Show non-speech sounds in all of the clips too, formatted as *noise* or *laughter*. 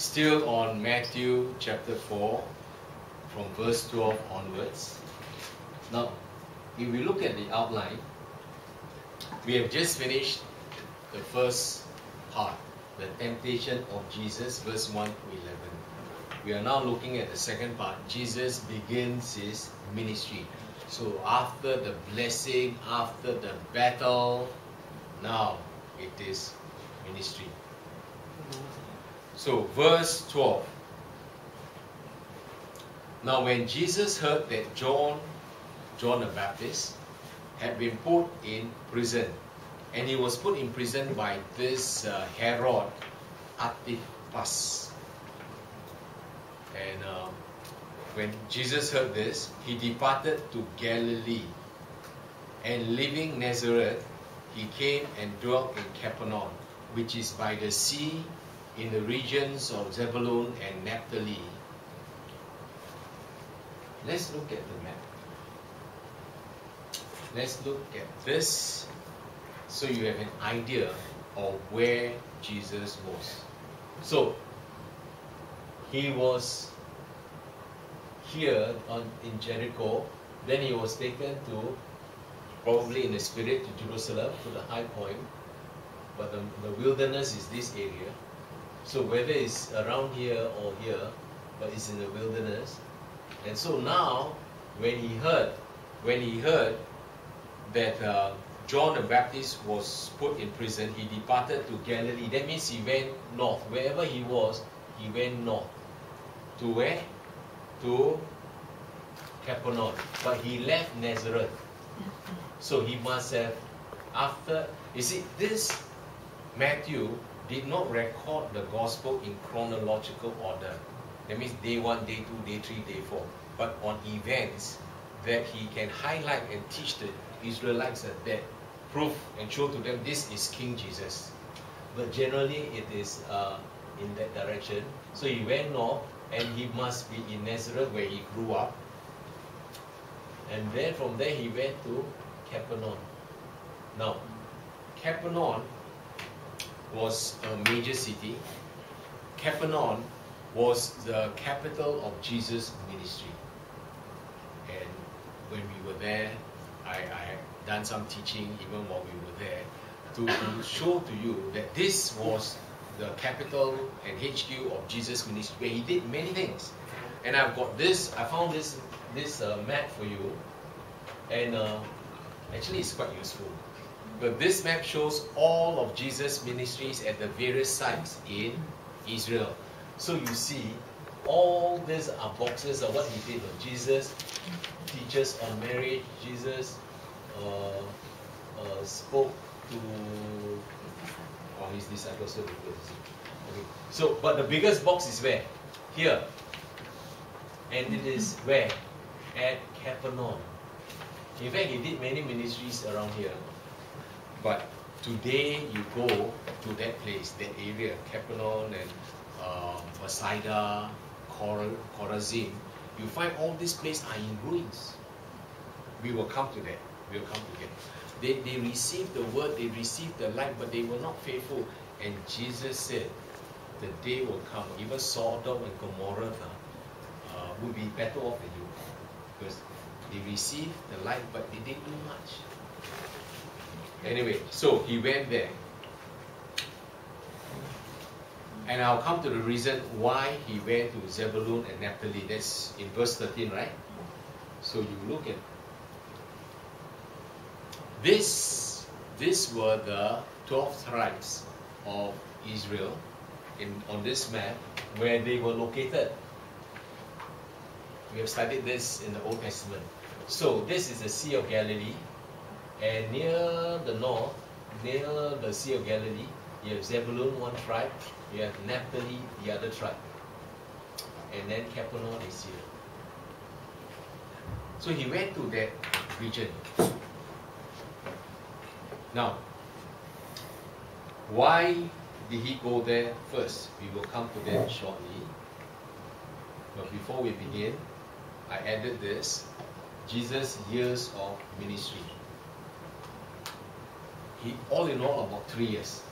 Still on Matthew chapter 4, from verse 12 onwards. Now, if we look at the outline, we have just finished the first part, the temptation of Jesus, verse 1 to 11. We are now looking at the second part. Jesus begins his ministry. So after the blessing, after the battle, now it is ministry. So, verse 12. Now, when Jesus heard that John, John the Baptist, had been put in prison, and he was put in prison by this uh, Herod Antipas. And uh, when Jesus heard this, he departed to Galilee. And leaving Nazareth, he came and dwelt in Capernaum, which is by the sea in the regions of Zebulun and Naphtali. Let's look at the map. Let's look at this so you have an idea of where Jesus was. So, he was here on, in Jericho, then he was taken to, probably in the spirit, to Jerusalem, to the high point. But the, the wilderness is this area. So whether it's around here or here, but it's in the wilderness. And so now, when he heard, when he heard that uh, John the Baptist was put in prison, he departed to Galilee. That means he went north. Wherever he was, he went north. To where? To Capernaum. But he left Nazareth. So he must have, after, you see, this Matthew did not record the gospel in chronological order. That means day one, day two, day three, day four. But on events that he can highlight and teach the Israelites that prove and show to them this is King Jesus. But generally it is uh, in that direction. So he went north and he must be in Nazareth where he grew up. And then from there he went to Capernaum. Now, Capernaum was a major city. Capernaum was the capital of Jesus' ministry. And when we were there, I, I had done some teaching even while we were there to, to *coughs* show to you that this was the capital and HQ of Jesus' ministry, where he did many things. And I've got this, I found this this uh, map for you, and uh, actually it's quite useful. But this map shows all of Jesus' ministries at the various sites in Israel. So you see, all these are boxes of what he did. Jesus teaches on marriage. Jesus uh, uh, spoke to oh, his disciples. Okay. so, but the biggest box is where? Here. And it is where? At Capernaum. In fact, he did many ministries around here. But today you go to that place, that area, Capernaum and uh, Bethsaida, Cor you find all these places are in ruins. We will come to that. We will come to that. They, they received the word, they received the light, but they were not faithful. And Jesus said, the day will come, even Sodom and Gomorrah uh, will be better off than you. Because they received the light, but they didn't do much. Anyway, so he went there. And I'll come to the reason why he went to Zebulun and Naphtali. That's in verse 13, right? So you look at this. These were the 12 tribes of Israel in, on this map where they were located. We have studied this in the Old Testament. So this is the Sea of Galilee. And near the north, near the Sea of Galilee, you have Zebulun, one tribe. You have Naphtali, the other tribe. And then Capernaum is here. So he went to that region. Now, why did he go there first? We will come to that shortly. But before we begin, I added this Jesus' years of ministry. He, all in all, about three years.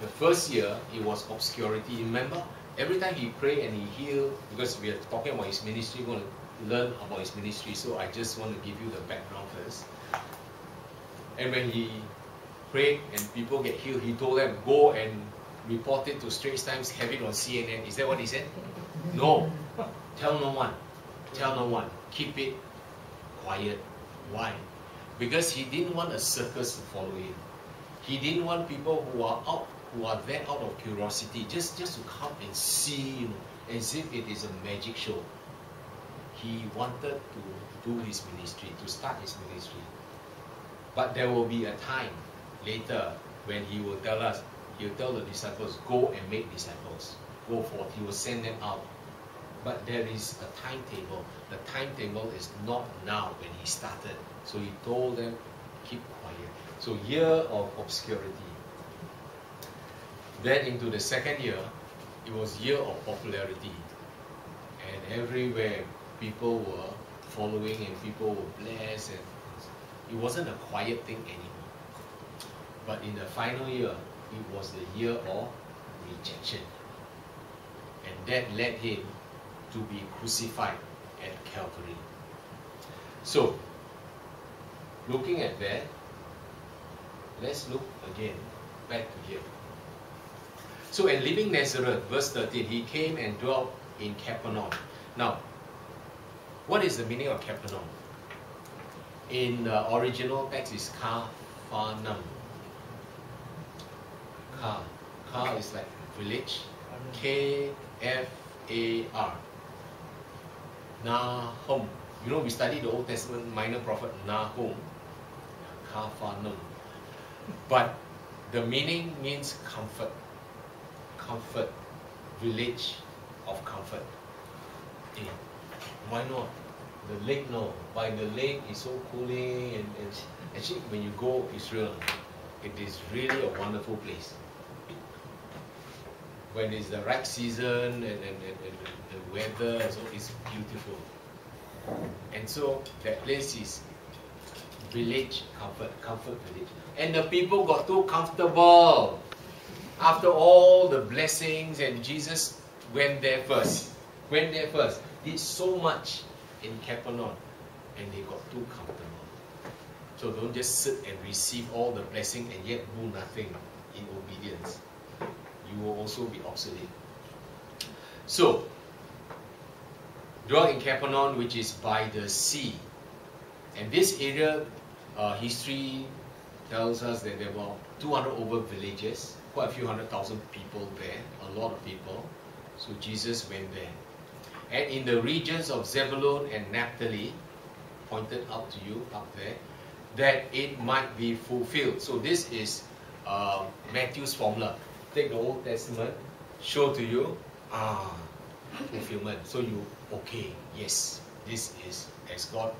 The first year, it was obscurity. Remember, every time he pray and he heal, because we are talking about his ministry, we want to learn about his ministry, so I just want to give you the background first. And when he prayed and people get healed, he told them, go and report it to Straits Times, have it on CNN. Is that what he said? No. Tell no one. Tell no one. Keep it quiet. Why? Because he didn't want a circus to follow him. He didn't want people who are out, who are there out of curiosity, just, just to come and see, you know, as if it is a magic show. He wanted to do his ministry, to start his ministry. But there will be a time later when he will tell us, he'll tell the disciples, go and make disciples. Go forth. He will send them out. But there is a timetable. The timetable is not now when he started. So he told them, keep quiet. So year of obscurity. Then into the second year, it was year of popularity. And everywhere people were following and people were blessed and it wasn't a quiet thing anymore. But in the final year, it was the year of rejection. And that led him to be crucified at Calvary. So, looking at that, let's look again back to here. So, in leaving Nazareth, verse 13, he came and dwelt in Capernaum. Now, what is the meaning of Capernaum? In the original text is Kapharnaum. Ka. Ka is like village. K F A R. Nahum. You know, we studied the Old Testament minor prophet Nahum. But the meaning means comfort. Comfort. Village of comfort. Eh, why not? The lake, no. By the lake is so cooling and, and actually when you go Israel, it is really a wonderful place. When it's the right season and, and, and, and the weather, so it's beautiful. And so that place is village comfort, comfort village. And the people got too comfortable. After all the blessings and Jesus went there first. Went there first. Did so much in Capernaum and they got too comfortable. So don't just sit and receive all the blessing and yet do nothing in obedience. You will also be obsolete. So, dwell in Capernaum, which is by the sea. And this area, uh, history tells us that there were 200 over villages, quite a few hundred thousand people there, a lot of people. So Jesus went there. And in the regions of Zebulun and Naphtali, pointed out to you up there, that it might be fulfilled. So this is uh, Matthew's formula. Take the Old Testament, show to you, ah, fulfillment. So you, okay, yes, this is as God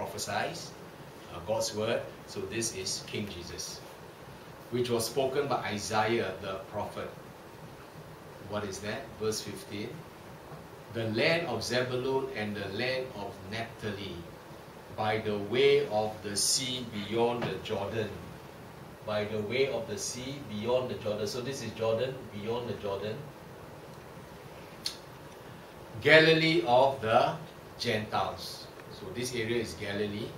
prophesies, uh, God's word. So this is King Jesus, which was spoken by Isaiah the prophet. What is that? Verse 15 the land of Zebulun and the land of Naphtali, by the way of the sea beyond the Jordan. By the way of the sea beyond the Jordan. So this is Jordan, beyond the Jordan. Galilee of the Gentiles. So this area is Galilee,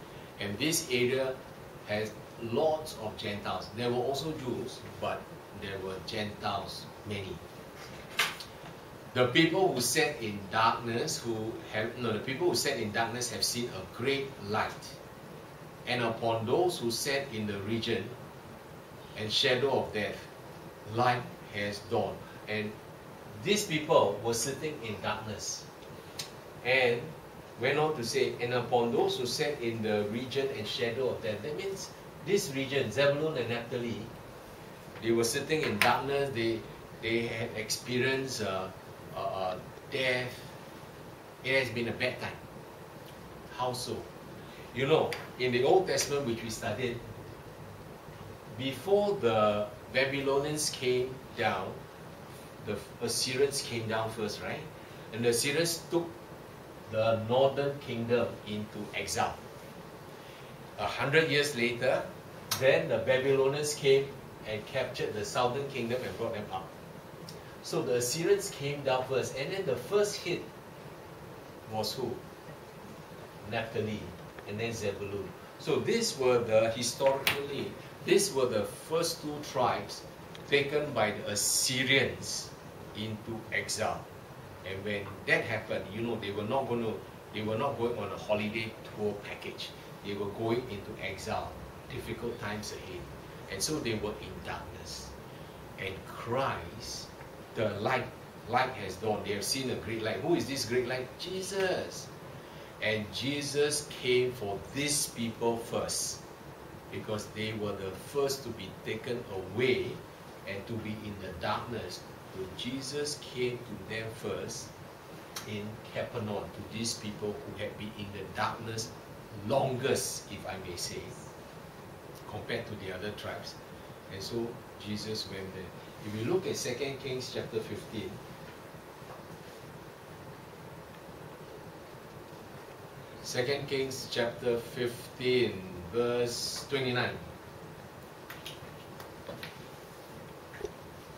and this area has lots of Gentiles. There were also Jews, but there were Gentiles, many. The people who sat in darkness who have no the people who sat in darkness have seen a great light. And upon those who sat in the region and shadow of death light has dawned. And these people were sitting in darkness. And went on to say and upon those who sat in the region and shadow of death that means this region Zebulun and Naphtali they were sitting in darkness they they had experienced uh, uh, death. It has been a bad time. How so? You know, in the Old Testament, which we studied, before the Babylonians came down, the Assyrians came down first, right? And the Assyrians took the northern kingdom into exile. A hundred years later, then the Babylonians came and captured the southern kingdom and brought them up. So the Assyrians came down first, and then the first hit was who? Naphtali, and then Zebulun. So these were the historically, these were the first two tribes taken by the Assyrians into exile. And when that happened, you know, they were not going to, they were not going on a holiday tour package. They were going into exile, difficult times ahead. And so they were in darkness. And Christ, the light, light has dawned. They have seen a great light. Who is this great light? Jesus. And Jesus came for these people first because they were the first to be taken away and to be in the darkness. Jesus came to them first in Capernaum, to these people who had been in the darkness longest, if I may say, compared to the other tribes. And so Jesus went there. If you look at 2 Kings chapter 15, Second Kings chapter 15, verse 29.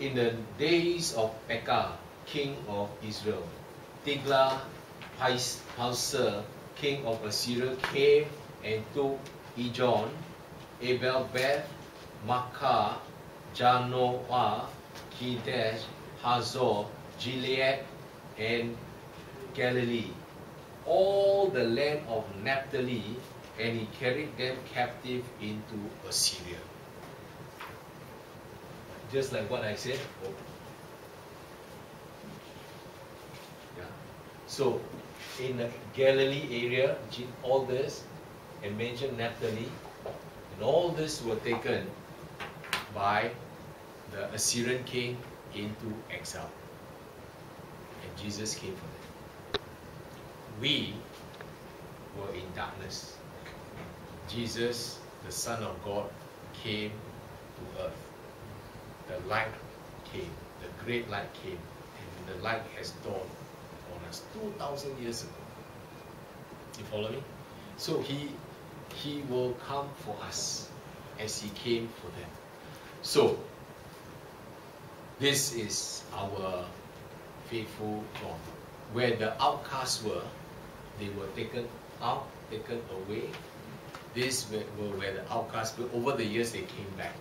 In the days of Pekah, king of Israel, Tiglath-Pileser, king of Assyria, came and took Ijon, Abel Beth, Maachah, Janoah, Kedesh, Hazor, Gilead, and Galilee all the land of Naphtali, and he carried them captive into Assyria. Just like what I said. Yeah. So, in the Galilee area, all this, and mentioned Naphtali, and all this were taken by the Assyrian king into exile. And Jesus came for them we were in darkness. Jesus, the Son of God, came to earth. The light came, the great light came, and the light has dawned on us 2,000 years ago. You follow me? So he, he will come for us as he came for them. So, this is our faithful God. Where the outcasts were, they were taken out, taken away. Were, were where the outcasts, were. over the years they came back.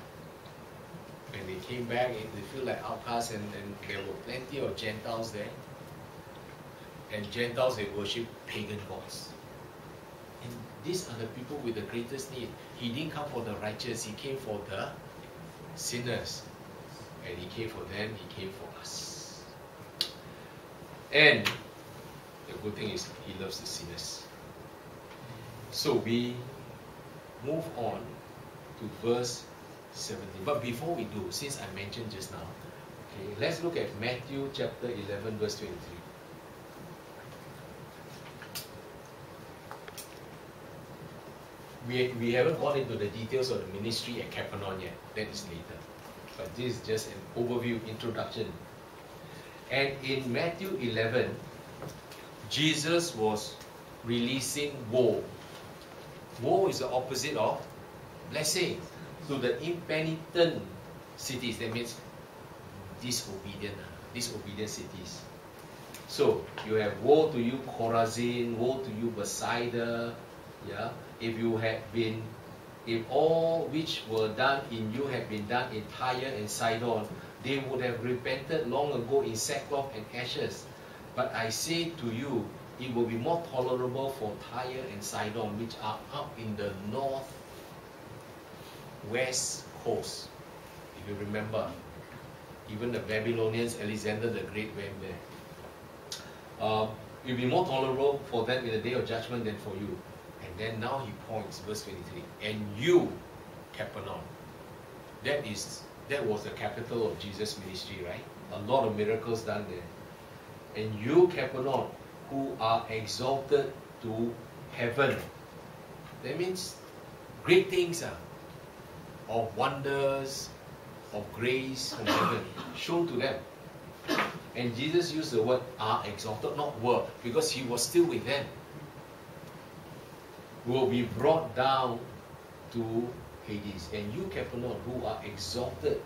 When they came back, they feel like outcasts, and, and there were plenty of Gentiles there. And Gentiles, they worship pagan gods. And these are the people with the greatest need. He didn't come for the righteous, he came for the sinners. And he came for them, he came for us. And the good thing is he loves the sinners. So we move on to verse 17. But before we do, since I mentioned just now, okay, let's look at Matthew chapter 11, verse 23. We, we haven't gone into the details of the ministry at Capernaum yet. That is later. But this is just an overview, introduction. And in Matthew 11, Jesus was releasing woe. Woe is the opposite of blessing. To the impenitent cities, that means disobedient, ah, disobedient cities. So you have woe to you Chorazin, woe to you Bethsaida. Yeah, if you had been, if all which were done in you had been done in Tyre and Sidon, they would have repented long ago in sackcloth and ashes. But I say to you, it will be more tolerable for Tyre and Sidon, which are up in the north west coast. If you remember, even the Babylonians, Alexander the Great went there. Um, it will be more tolerable for them in the day of judgment than for you. And then now he points, verse 23, and you, Capernaum. That is that was the capital of Jesus' ministry, right? A lot of miracles done there and you, Capernaum, who are exalted to heaven. That means great things are of wonders, of grace from heaven shown to them. And Jesus used the word are exalted, not were, because he was still with them. Will be brought down to Hades. And you, Capernaum, who are exalted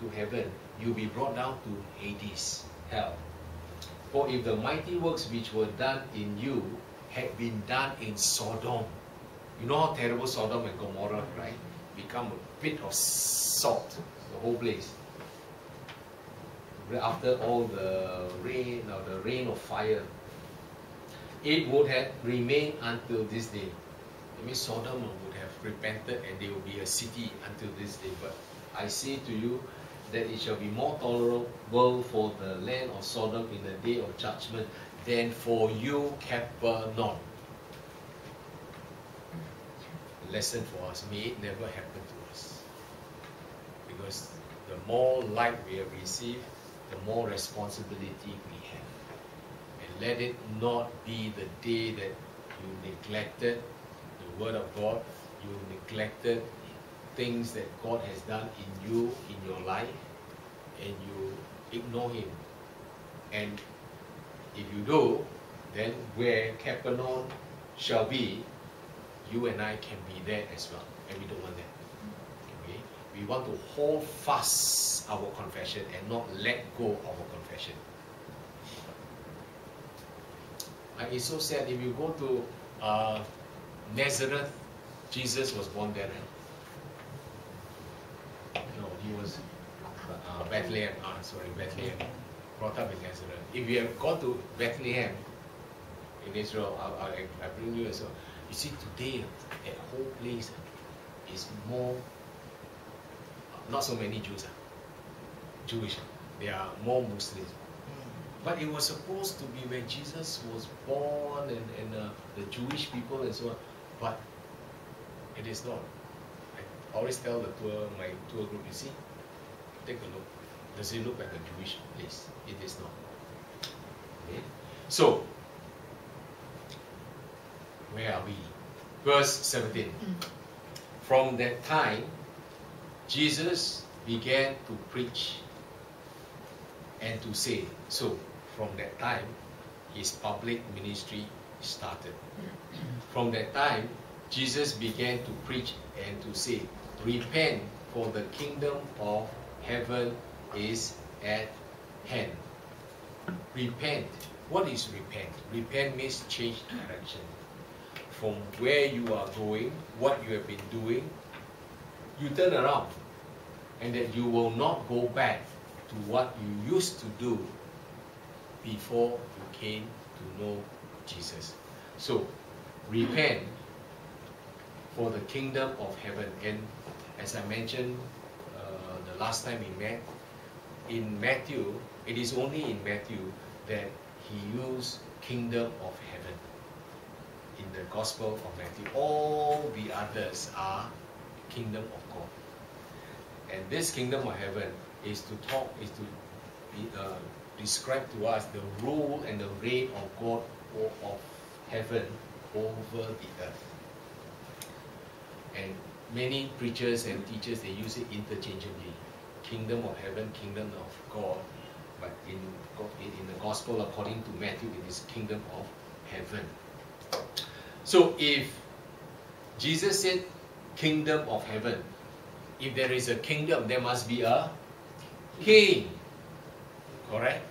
to heaven, you'll be brought down to Hades, hell. For if the mighty works which were done in you had been done in Sodom, you know how terrible Sodom and Gomorrah, right? Become a bit of salt, the whole place. After all the rain, or the rain of fire, it would have remained until this day. That means Sodom would have repented and they would be a city until this day. But I say to you that it shall be more tolerable for the land of Sodom in the day of judgment than for you, Capernaum. Lesson for us. May it never happen to us. Because the more light we have received, the more responsibility we have. And let it not be the day that you neglected the Word of God, you neglected things that God has done in you, in your life, and you ignore Him. And if you do, then where Capernaum shall be, you and I can be there as well. And we don't want that. Okay? We want to hold fast our confession and not let go of our confession. And it's so sad if you go to uh, Nazareth, Jesus was born there. No, he was uh, Bethlehem. Ah, sorry, Bethlehem. Brought up in Nazareth. If you have gone to Bethlehem in Israel, I, I, I bring you as well. You see, today that whole place is more, not so many Jews, ah. Jewish. There are more Muslims. But it was supposed to be when Jesus was born and, and uh, the Jewish people and so on. But it is not. I always tell the tour, my tour group, you see, take a look. Does it look like a Jewish place? It is not. Okay? So, where are we? Verse 17. Hmm. From that time, Jesus began to preach and to say. So, from that time, his public ministry started. Hmm. From that time, Jesus began to preach and to say, Repent, for the kingdom of heaven is at hand. Repent. What is repent? Repent means change direction. From where you are going, what you have been doing, you turn around. And that you will not go back to what you used to do before you came to know Jesus. So, repent for the kingdom of heaven. And as I mentioned uh, the last time we met, in Matthew, it is only in Matthew that he used kingdom of heaven in the Gospel of Matthew. All the others are kingdom of God. And this kingdom of heaven is to talk, is to be, uh, describe to us the rule and the reign of God or of heaven over the earth. And many preachers and teachers they use it interchangeably. Kingdom of heaven, kingdom of God. But in, in the gospel according to Matthew, it is kingdom of heaven. So if Jesus said kingdom of heaven, if there is a kingdom, there must be a king. Correct?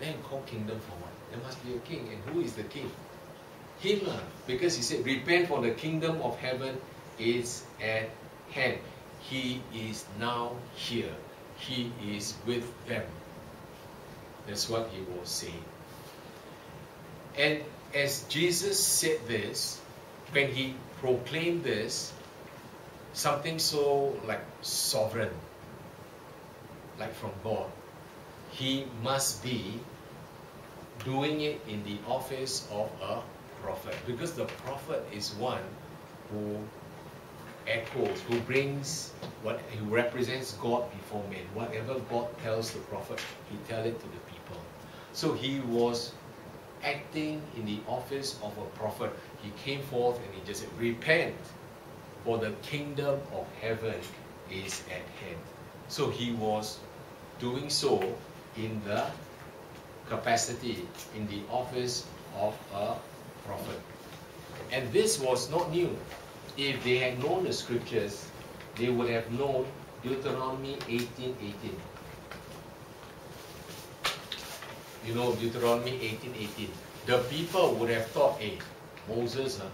Then call kingdom for what? There must be a king. And who is the king? Him. Because he said, repent for the kingdom of heaven is at hand. He is now here. He is with them. That's what he was saying. And as Jesus said this, when he proclaimed this, something so like sovereign, like from God, he must be doing it in the office of a prophet. Because the prophet is one who echoes, who brings what who represents God before men. Whatever God tells the prophet, he tell it to the people. So he was acting in the office of a prophet. He came forth and he just said, Repent, for the kingdom of heaven is at hand. So he was doing so in the capacity, in the office of a prophet. And this was not new if they had known the scriptures, they would have known Deuteronomy 18 18. You know Deuteronomy 18 18. The people would have thought, hey, Moses, uh,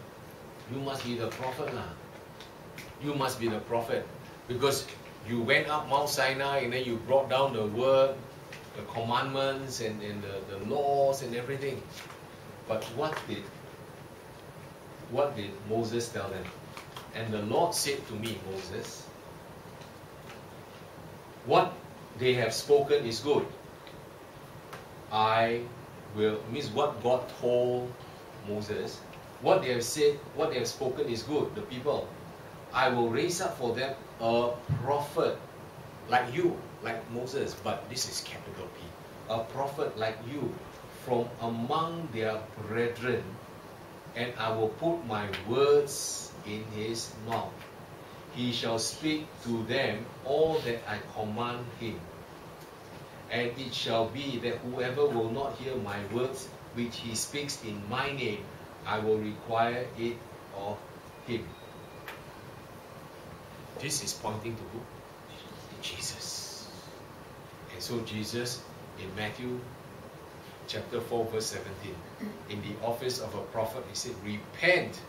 you must be the prophet. Uh. You must be the prophet. Because you went up Mount Sinai and then you brought down the word, the commandments and, and the, the laws and everything. But what did what did Moses tell them? And the Lord said to me, Moses, what they have spoken is good. I will means what God told Moses, what they have said, what they have spoken is good, the people. I will raise up for them a prophet like you, like Moses, but this is capital P. A prophet like you from among their brethren, and I will put my words in his mouth. He shall speak to them all that I command him. And it shall be that whoever will not hear my words, which he speaks in my name, I will require it of him. This is pointing to who? Jesus. And so Jesus in Matthew chapter 4 verse 17 in the office of a prophet he said repent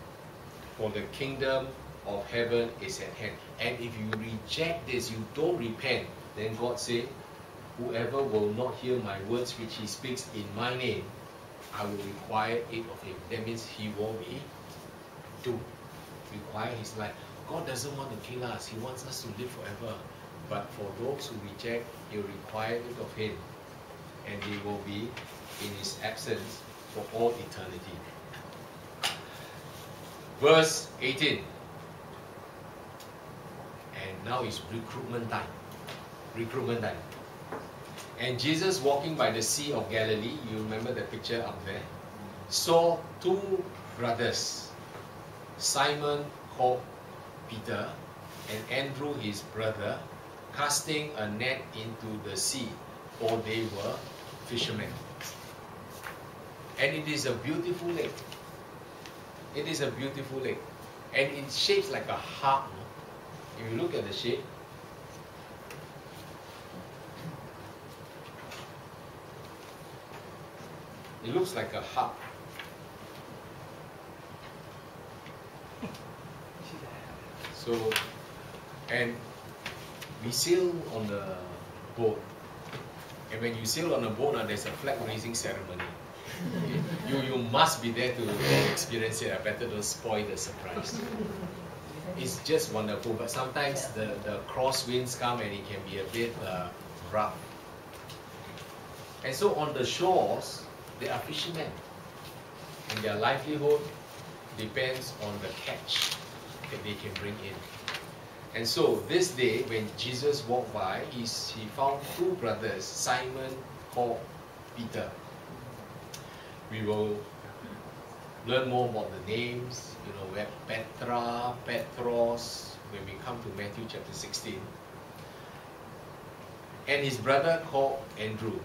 for the kingdom of heaven is at hand and if you reject this you don't repent then God said whoever will not hear my words which he speaks in my name I will require it of him that means he will be do require his life God doesn't want to kill us. He wants us to live forever. But for those who reject, He'll require it of Him. And he will be in His absence for all eternity. Verse 18. And now is recruitment time. Recruitment time. And Jesus walking by the Sea of Galilee, you remember the picture up there, saw two brothers, Simon called Peter and Andrew his brother casting a net into the sea, for they were fishermen. And it is a beautiful lake. It is a beautiful lake. And it shapes like a heart. If you look at the shape, it looks like a hub. So, and we sail on the boat. And when you sail on a boat, uh, there's a flag raising ceremony. *laughs* you you must be there to experience it. I better don't spoil the surprise. It's just wonderful, but sometimes the, the crosswinds come and it can be a bit uh, rough. And so on the shores, there are fishermen. And their livelihood depends on the catch that they can bring in. And so this day, when Jesus walked by, he, he found two brothers, Simon called Peter. We will learn more about the names, you know, where Petra, Petros, when we come to Matthew chapter 16. And his brother called Andrew.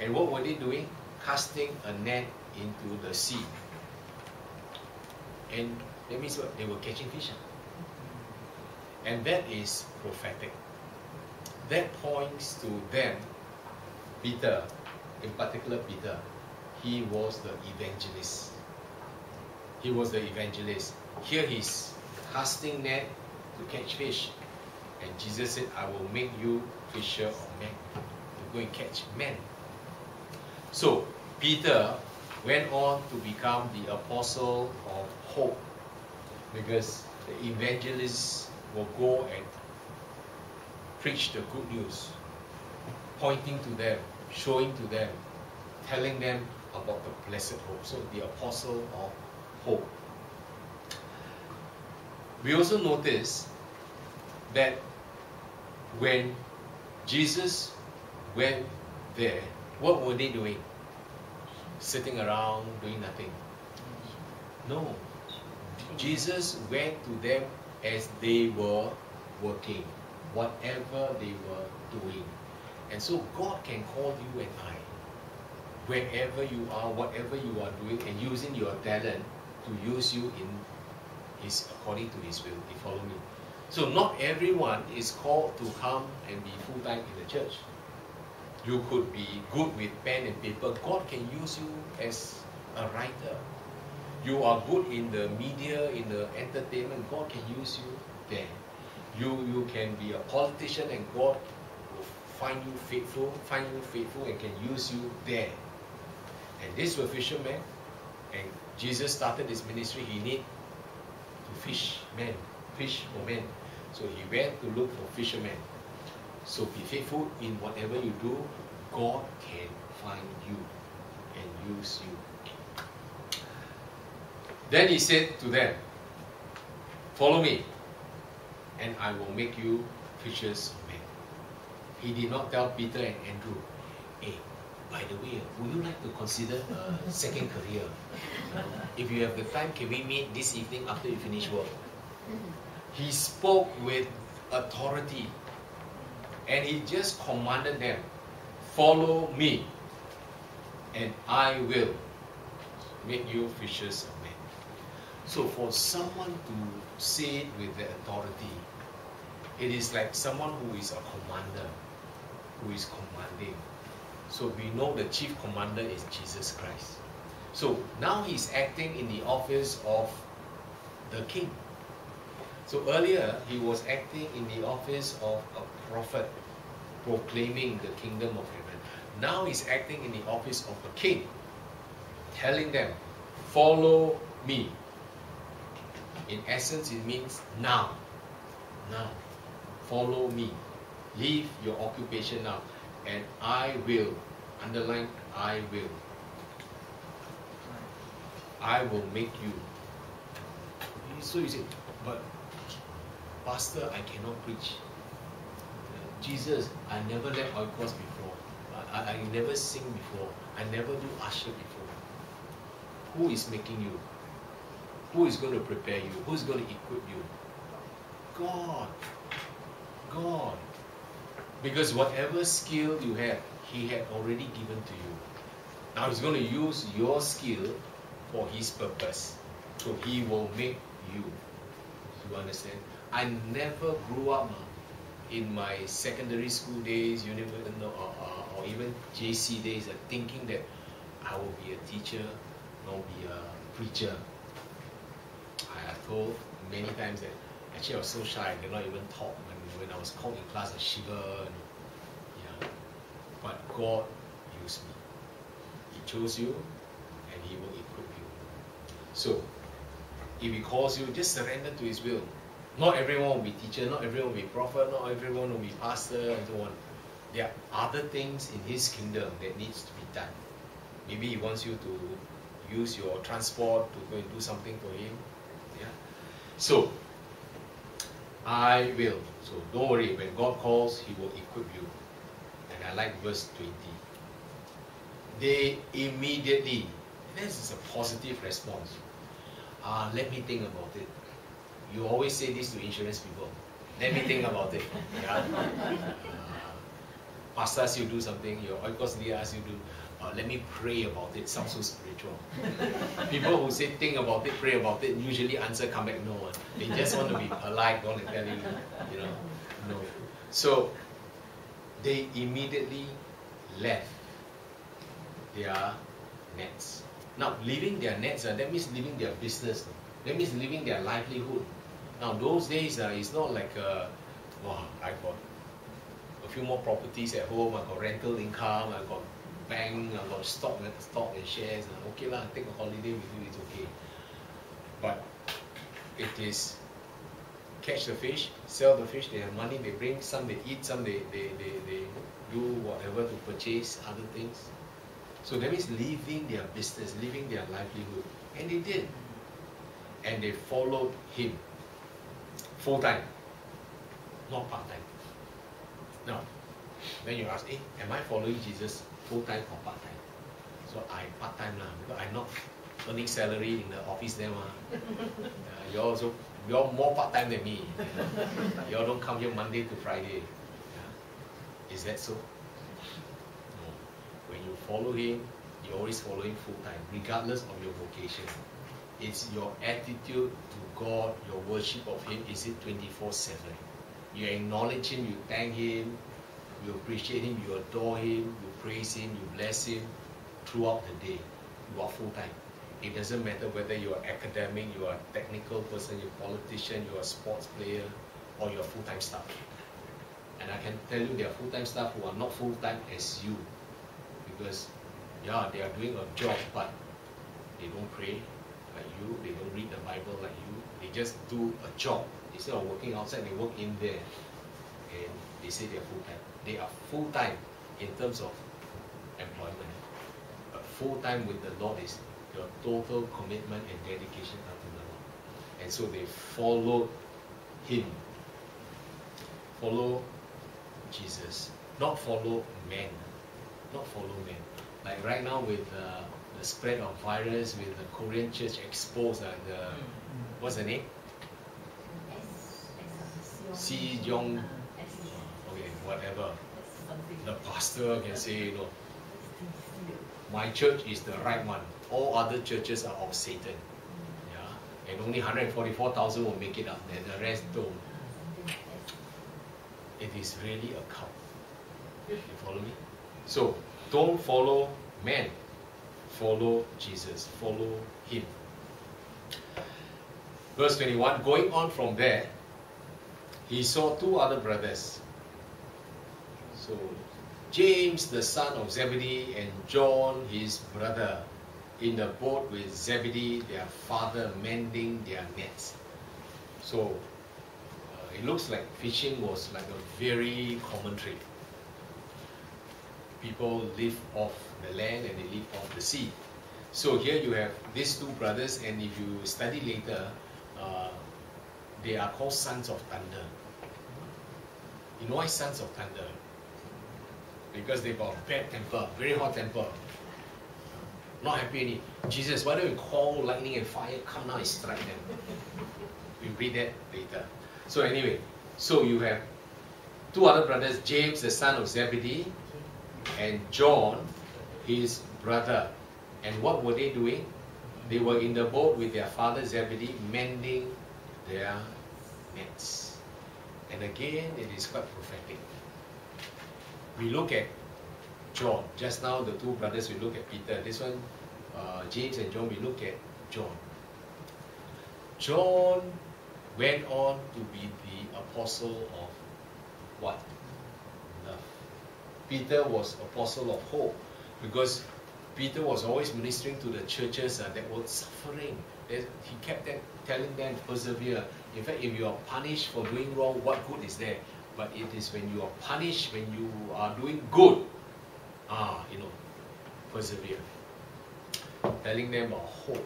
And what were they doing? Casting a net into the sea. And that means what? They were catching fish. Ah. And that is prophetic. That points to them, Peter, in particular Peter, he was the evangelist. He was the evangelist. Here he's casting net to catch fish. And Jesus said, I will make you fisher of men. To go and catch men. So Peter went on to become the apostle of hope because the evangelists will go and preach the good news, pointing to them, showing to them, telling them about the blessed hope. So the apostle of hope. We also notice that when Jesus went there, what were they doing? Sitting around doing nothing. No, Jesus went to them as they were working, whatever they were doing. And so God can call you and I, wherever you are, whatever you are doing, and using your talent to use you in His according to His will. You follow me? So not everyone is called to come and be full-time in the church. You could be good with pen and paper. God can use you as a writer. You are good in the media, in the entertainment. God can use you there. You, you can be a politician and God will find you faithful, find you faithful and can use you there. And these were fishermen. And Jesus started his ministry. He need to fish men, fish for men. So he went to look for fishermen. So be faithful in whatever you do. God can find you and use you. Then he said to them, Follow me, and I will make you fishers of men. He did not tell Peter and Andrew, Hey, by the way, would you like to consider a *laughs* second career? If you have the time, can we meet this evening after you finish work? Mm-hmm. He spoke with authority and he just commanded them, Follow me, and I will make you fishers of men. So, for someone to say it with the authority, it is like someone who is a commander, who is commanding. So, we know the chief commander is Jesus Christ. So, now he's acting in the office of the king. So earlier, he was acting in the office of a prophet, proclaiming the kingdom of heaven. Now he's acting in the office of a king, telling them, follow me. In essence, it means now. Now. Follow me. Leave your occupation now. And I will, underline, I will. I will make you. So you say, but Pastor, I cannot preach. Jesus, I never led oikos before. I, I, never sing before. I never do usher before. Who is making you? Who is going to prepare you? Who's going to equip you? God. God. Because whatever skill you have, He had already given to you. Now He's going to use your skill for His purpose. So He will make you. You understand? I never grew up in my secondary school days, university, or, or, or, even JC days, uh, thinking that I will be a teacher, nor be a preacher. I have told many times that actually I was so shy, I did not even talk when, when I was called in class, I shiver. Yeah. But God used me. He chose you, and He will equip you. So, if He calls you, just surrender to His will. Not everyone will be teacher, not everyone will be prophet, not everyone will be pastor, and so on. There are other things in his kingdom that needs to be done. Maybe he wants you to use your transport to go and do something for him. Yeah. So I will. So don't worry, when God calls, he will equip you. And I like verse 20. They immediately, this is a positive response. Uh, let me think about it you always say this to insurance people. Let me think about it. Yeah. Uh, pastor asks you do something, your oikos leader asks you to uh, let me pray about it. Sounds so spiritual. people who say think about it, pray about it, usually answer come back no one. They just want to be polite, want to tell you, you know, no. So they immediately left their nets. Now, leaving their nets, uh, that means leaving their business. That means leaving their livelihood. Now those days, uh, it's not like, uh, wow, I got a few more properties at home, I got rental income, I got bank, I got stock, stock and shares, and okay lah, take a holiday with you, it's okay. But it is catch the fish, sell the fish, they have money, they bring, some they eat, some they, they, they, they do whatever to purchase other things. So that means leaving their business, leaving their livelihood. And they did. And they followed him full time, not part time. Now, then you ask, eh, am I following Jesus full time or part time? So I part time now because I'm not earning salary in the office there. uh, *laughs* you also you're more part time than me. you all don't come here Monday to Friday. Yeah. Is that so? No. When you follow him, you're always follow him full time, regardless of your vocation. It's your attitude to God, your worship of Him. Is it 24 7? You acknowledge Him, you thank Him, you appreciate Him, you adore Him, you praise Him, you bless Him throughout the day. You are full time. It doesn't matter whether you're academic, you are a technical person, you're a politician, you're a sports player, or you're full time staff. And I can tell you there are full time staff who are not full time as you. Because, yeah, they are doing a job, but they don't pray like you, they don't read the Bible like you, just do a job. Instead of working outside, they work in there. And they say they are full time. They are full time in terms of employment. But full time with the Lord is your total commitment and dedication unto the Lord. And so they followed him. Follow Jesus. Not follow men. Not follow men. Like right now with uh, the spread of virus, with the Korean church exposed, uh, the, what's the name? Si Jong, okay, whatever. The pastor can say, you know, my church is the right one. All other churches are of Satan. Yeah, and only 144,000 will make it up there. The rest don't. It is really a cult. You follow me? So don't follow men. Follow Jesus. Follow Him. Verse 21. Going on from there, he saw two other brothers. So James, the son of Zebedee, and John, his brother, in the boat with Zebedee, their father, mending their nets. So uh, it looks like fishing was like a very common trade. People live off the land and they live off the sea. So here you have these two brothers, and if you study later, uh, they are called sons of thunder. You know why sons of thunder? Because they got bad temper, very hot temper. Not happy any. Jesus, why don't you call lightning and fire come now and strike them? We'll read that later. So anyway, so you have two other brothers, James, the son of Zebedee, and John, his brother. And what were they doing? They were in the boat with their father Zebedee, mending their nets. And again, it is quite prophetic. We look at John. Just now, the two brothers, we look at Peter. This one, uh, James and John, we look at John. John went on to be the apostle of what? Love. Peter was apostle of hope because Peter was always ministering to the churches uh, that were suffering. He kept telling them to persevere. In fact, if you are punished for doing wrong, what good is there? But it is when you are punished, when you are doing good, ah, you know, persevere. Telling them a hope.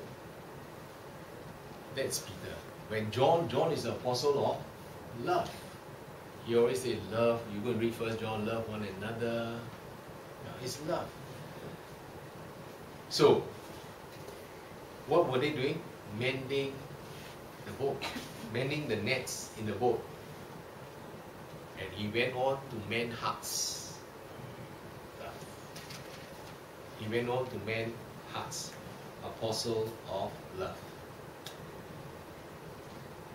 That's Peter. When John, John is the apostle of love. He always say love. You go and read First John, love one another. It's love. So, what were they doing? Mending the boat, mending the nets in the boat. And he went on to mend hearts. He went on to mend hearts. Apostle of love.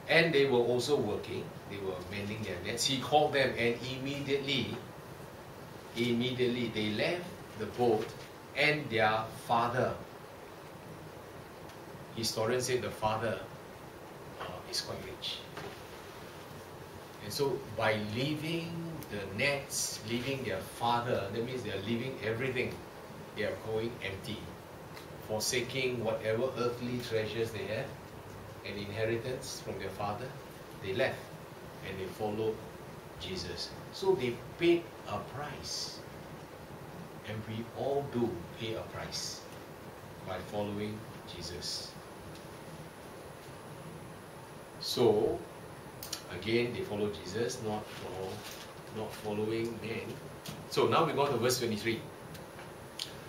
And they were also working. They were mending their nets. He called them and immediately, immediately they left the boat and their father. Historians say the father uh, is quite rich. And so by leaving the nets, leaving their father, that means they are leaving everything. They are going empty, forsaking whatever earthly treasures they have, an inheritance from their father. They left and they followed Jesus. So they paid a price. And we all do pay a price by following Jesus. So, again, they follow Jesus, not not following men. So now we go to verse 23.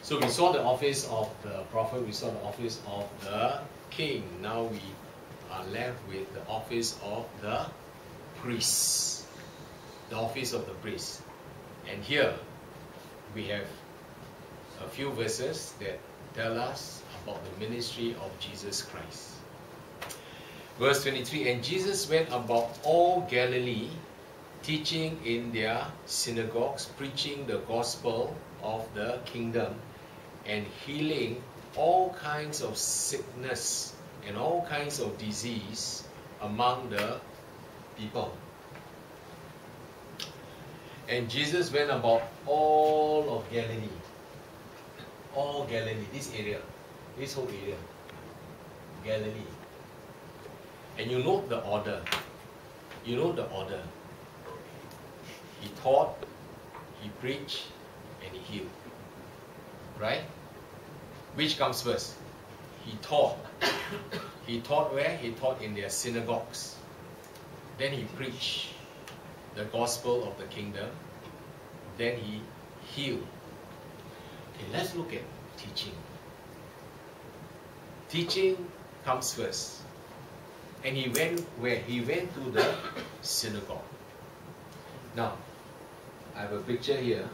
So we saw the office of the prophet, we saw the office of the king. Now we are left with the office of the priest. The office of the priest. And here we have a few verses that tell us about the ministry of Jesus Christ. Verse 23 And Jesus went about all Galilee, teaching in their synagogues, preaching the gospel of the kingdom, and healing all kinds of sickness and all kinds of disease among the people. And Jesus went about all of Galilee. All Galilee, this area, this whole area. Galilee. And you note the order. You know the order. He taught, he preached, and he healed. Right? Which comes first? He taught. *coughs* he taught where? He taught in their synagogues. Then he preached the gospel of the kingdom. Then he healed. Okay, let's look at teaching. Teaching comes first. And he went where? He went to the *coughs* synagogue. Now, I have a picture here.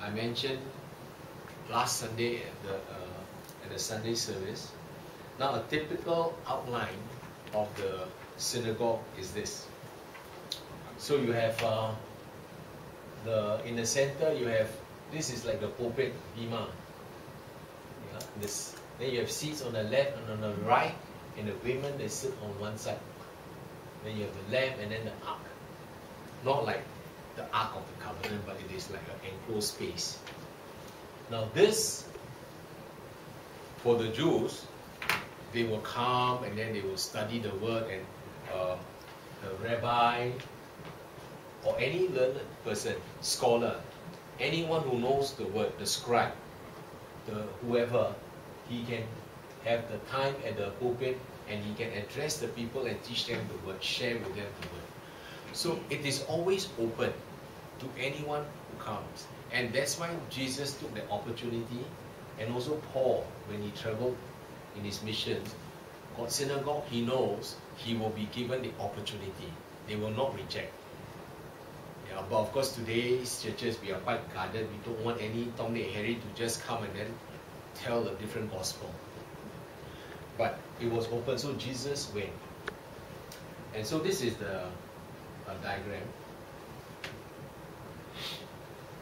I mentioned last Sunday at the, uh, at the Sunday service. Now, a typical outline of the synagogue is this. So you have uh, the in the center you have this is like the pulpit bima. Yeah, this then you have seats on the left and on the right, and the women they sit on one side. Then you have the lamp and then the ark. Not like the ark of the covenant, but it is like an enclosed space. Now this, for the Jews, they will come and then they will study the word and uh, the rabbi or any learned person, scholar, anyone who knows the word, the scribe, the whoever, he can have the time at the pulpit and he can address the people and teach them the word, share with them the word. So it is always open to anyone who comes. And that's why Jesus took the opportunity and also Paul, when he traveled in his missions, God synagogue, he knows he will be given the opportunity. They will not reject. Yeah, but of course today's churches we are quite guarded. We don't want any Tom, Dick, Harry to just come and then tell a different gospel. But it was open, so Jesus went. And so this is the uh, diagram.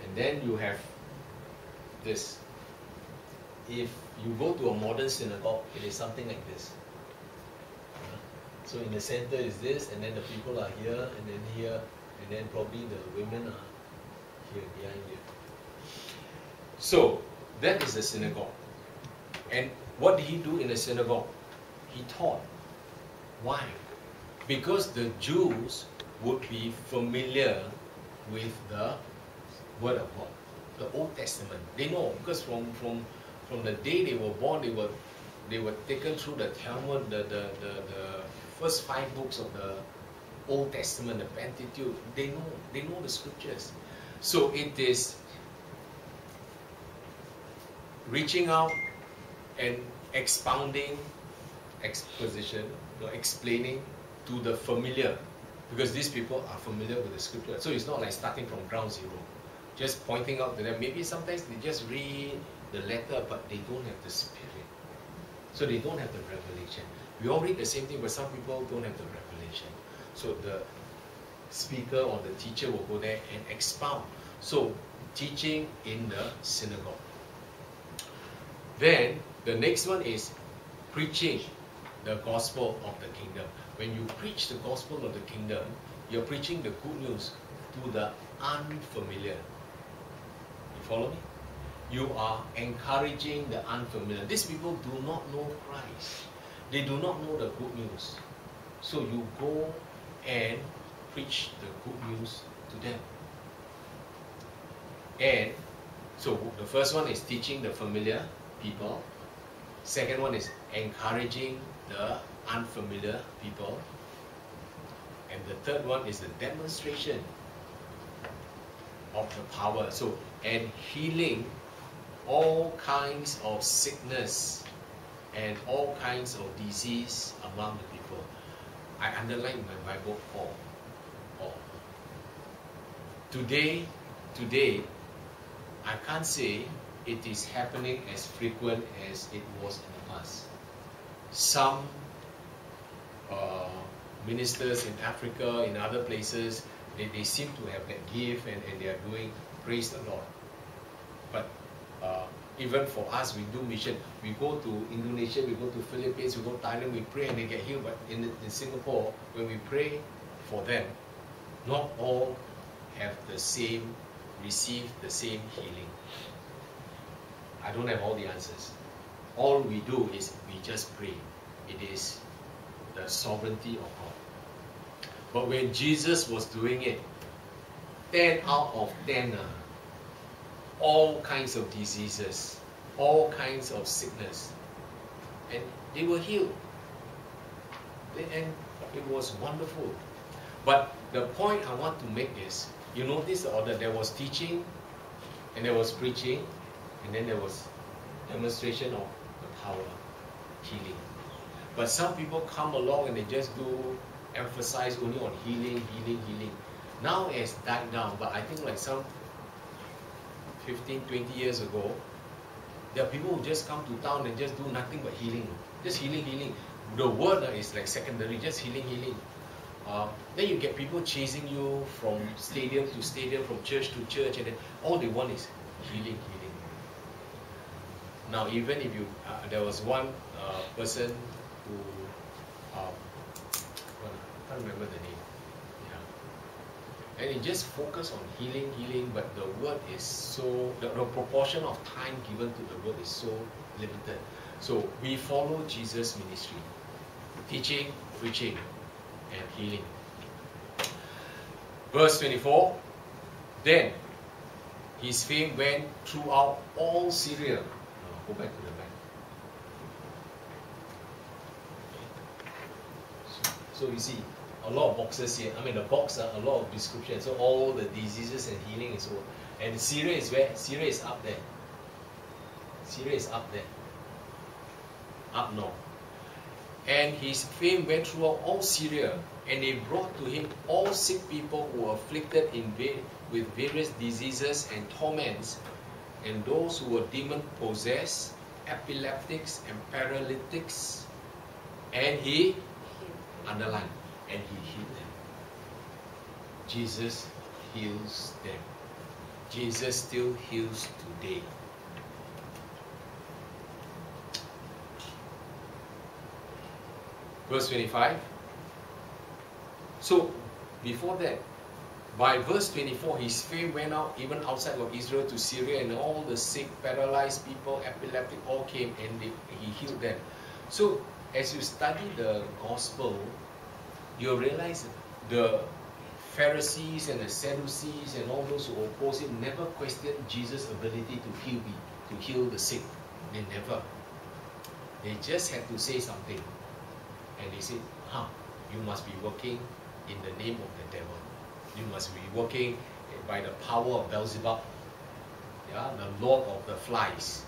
And then you have this. If you go to a modern synagogue, it is something like this. So in the center is this, and then the people are here, and then here, and then probably the women are here, behind you. So that is the synagogue. And what did he do in the synagogue? He taught. Why? Because the Jews would be familiar with the Word of God, the Old Testament. They know because from from from the day they were born, they were they were taken through the Talmud, the the, the, the first five books of the Old Testament, the Pentateuch. They know they know the scriptures. So it is reaching out and expounding exposition or explaining to the familiar. Because these people are familiar with the scripture. So it's not like starting from ground zero. Just pointing out to them. Maybe sometimes they just read the letter but they don't have the spirit. So they don't have the revelation. We all read the same thing but some people don't have the revelation so the speaker or the teacher will go there and expound so teaching in the synagogue then the next one is preaching the gospel of the kingdom. When you preach the gospel of the kingdom, you're preaching the good news to the unfamiliar. You follow me? You are encouraging the unfamiliar. These people do not know Christ. They do not know the good news. So you go and preach the good news to them. And so the first one is teaching the familiar people. Second one is encouraging the unfamiliar people. And the third one is the demonstration of the power. So, and healing all kinds of sickness and all kinds of disease among the people. I underline my Bible all. All. Today, today, I can't say it is happening as frequent as it was in the past. Some uh, ministers in Africa, in other places, they, they seem to have that gift and, and they are doing praise the Lord. But uh, even for us, we do mission. We go to Indonesia, we go to Philippines, we go to Thailand, we pray and they get healed. But in, in Singapore, when we pray for them, not all have the same, receive the same healing. I don't have all the answers. All we do is we just pray. It is the sovereignty of God. But when Jesus was doing it, 10 out of 10, uh, all kinds of diseases, all kinds of sickness, and they were healed. And it was wonderful. But the point I want to make is, you notice the order. There was teaching, and there was preaching, and then there was demonstration of the power, healing. But some people come along and they just do emphasize only on healing, healing, healing. Now it's died down, but I think like some 15, 20 years ago, there are people who just come to town and just do nothing but healing. Just healing, healing. The word is like secondary, just healing, healing. Uh, then you get people chasing you from stadium to stadium, from church to church, and then all they want is healing, healing. Now, even if you, uh, there was one uh, person who, um, I can't remember the name. And it just focus on healing, healing, but the word is so, the, the proportion of time given to the word is so limited. So we follow Jesus' ministry, teaching, preaching, and healing. Verse 24 Then his fame went throughout all Syria. Go back to the back. So you see, a lot of boxes here. I mean, the box are a lot of description. So all the diseases and healing is all. And Syria is where? Syria is up there. Syria is up there. Up north. And his fame went throughout all Syria, and they brought to him all sick people who were afflicted in with various diseases and torments, and those who were demon possessed, epileptics, and paralytics. And he underlined, and he healed them. Jesus heals them. Jesus still heals today. verse 25. So, before that, by verse 24, his fame went out even outside of Israel to Syria, and all the sick, paralyzed people, epileptic, all came and they, he healed them. So, as you study the gospel, you realize the Pharisees and the Sadducees and all those who oppose him never questioned Jesus' ability to heal to heal the sick. They never. They just had to say something. And they said, huh, you must be working in the name of the devil. You must be working by the power of Beelzebub, yeah, the lord of the flies.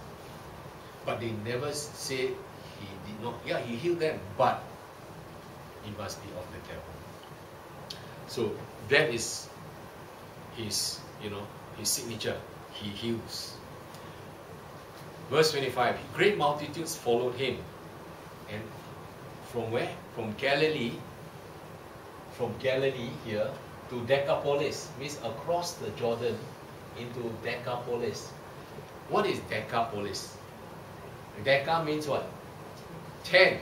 But they never said he did not, yeah, he healed them, but he must be of the devil. So that is his, you know, his signature. He heals. Verse 25, great multitudes followed him, and from where? From Galilee, from Galilee here to Decapolis, means across the Jordan into Decapolis. What is Decapolis? Deca means what? Ten.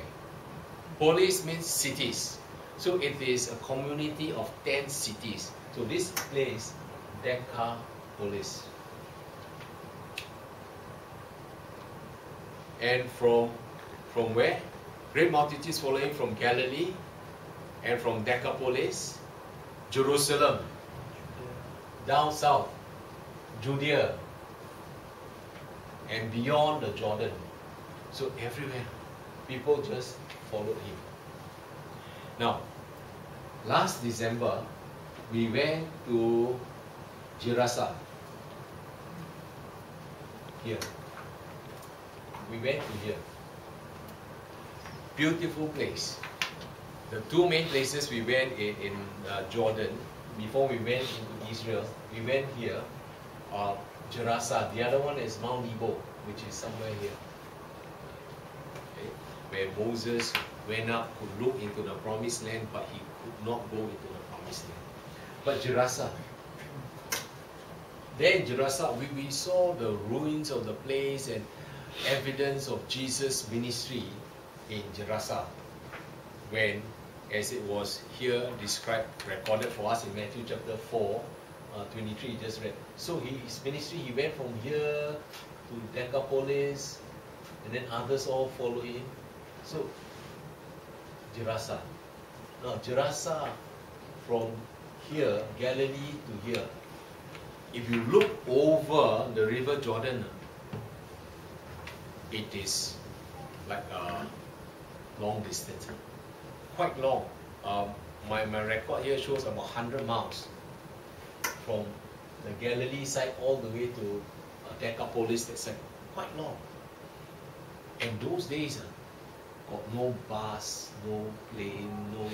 Polis means cities. So it is a community of ten cities. So this place, Decapolis. And from from where? Great multitudes following from Galilee and from Decapolis, Jerusalem, down south, Judea, and beyond the Jordan. So everywhere, people just followed him. Now, last December, we went to Gerasa. Here. We went to here beautiful place. The two main places we went in, in uh, Jordan, before we went into Israel, we went here, uh, Gerasa. The other one is Mount Nebo, which is somewhere here. Where Moses went up, could look into the promised land, but he could not go into the promised land. But Gerasa, then Gerasa, we, we saw the ruins of the place and evidence of Jesus' ministry in Gerasa when, as it was here described, recorded for us in Matthew chapter 4, uh, 23, just read. So his ministry, he went from here to Decapolis, and then others all follow him. So, Gerasa. Now, Gerasa from here, Galilee to here. If you look over the river Jordan, it is like a long distance, quite long. Um, my, my record here shows about 100 miles from the Galilee side all the way to uh, Decapolis, that side. Quite long. And those days, uh, got no bus, no plane, no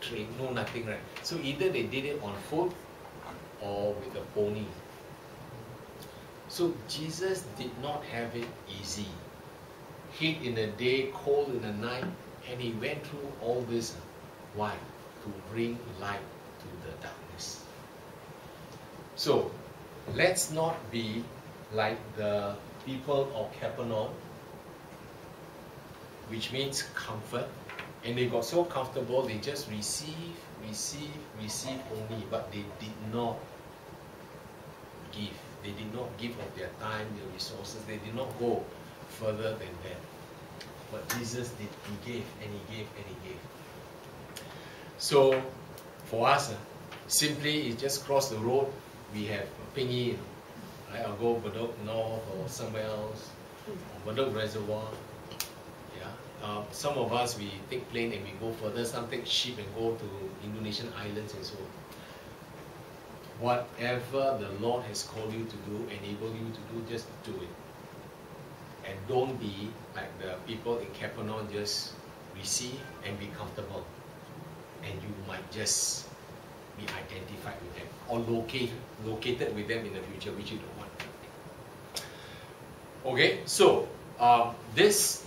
train, no nothing, right? So either they did it on foot or with a pony. So Jesus did not have it easy. Heat in the day, cold in the night, and he went through all this. Why? To bring light to the darkness. So, let's not be like the people of Capernaum, which means comfort. And they got so comfortable, they just receive, receive, receive only, but they did not give. They did not give of their time, their resources. They did not go further than that. But Jesus did. He gave and he gave and he gave. So for us, uh, simply it just cross the road. We have Pingi, right? I'll go Bedok North or somewhere else, Bedok Reservoir. Uh, some of us we take plane and we go further. Some take ship and go to Indonesian islands and so on whatever the Lord has called you to do, enable you to do, just do it. And don't be like the people in Capernaum, just receive and be comfortable. And you might just be identified with them or locate, located with them in the future, which you don't want. Okay, so um, this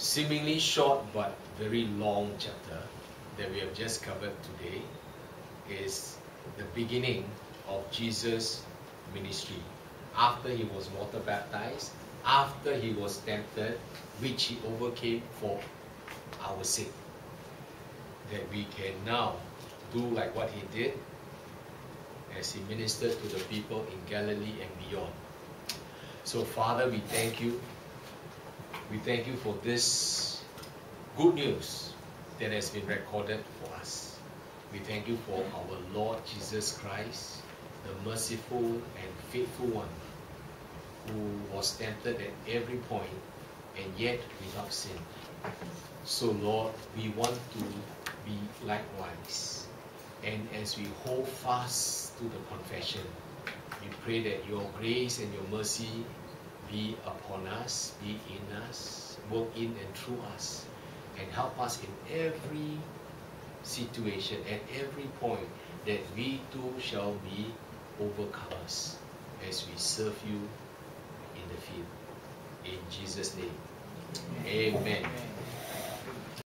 seemingly short but very long chapter that we have just covered today is the beginning of Jesus' ministry. After he was water baptized, after he was tempted, which he overcame for our sake. That we can now do like what he did as he ministered to the people in Galilee and beyond. So, Father, we thank you. We thank you for this good news that has been recorded for us. We thank you for our Lord Jesus Christ, the merciful and faithful one, who was tempted at every point and yet without sin. So, Lord, we want to be likewise. And as we hold fast to the confession, we pray that your grace and your mercy be upon us, be in us, work in and through us, and help us in every situation, at every point, that we too shall be overcomers as we serve you in the field. In Jesus' name. Amen. Amen.